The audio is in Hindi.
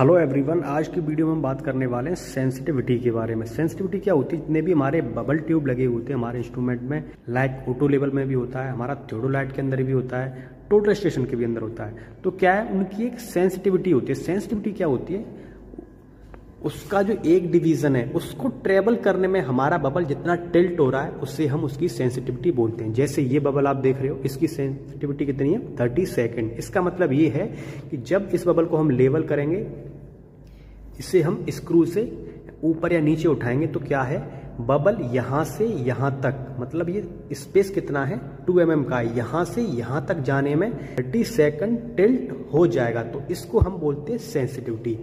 हेलो एवरीवन आज की वीडियो में हम बात करने वाले हैं सेंसिटिविटी के बारे में। सेंसिटिविटी क्या होती है? जितने भी हमारे बबल ट्यूब लगे होते हैं, हमारे इंस्ट्रूमेंट में लाइक ऑटो लेवल में भी होता है, हमारा थ्योडोलाइट के अंदर भी होता है टोटल स्टेशन के भी अंदर होता है। तो क्या है? उनकी एक सेंसिटिविटी होती है। सेंसिटिविटी क्या होती है? उसका जो एक डिवीज़न है, उसको ट्रेवल करने में हमारा बबल जितना टिल्ट हो रहा है, उससे हम उसकी सेंसिटिविटी बोलते हैं। जैसे ये बबल आप देख रहे हो, इसकी सेंसिटिविटी कितनी है? थर्टी सेकेंड इसका मतलब ये है कि जब इस बबल को हम लेवल करेंगे, इसे हम स्क्रू से ऊपर या नीचे उठाएँगे तो क्या है? बबल यहाँ से यहाँ तक मतलब ये स्पेस कितना है? 2 एम mm का यहाँ से यहाँ तक जाने में 30 सेकंड टिल्ट हो जाएगा तो इसको हम बोलते हैं सेंसिटिविटी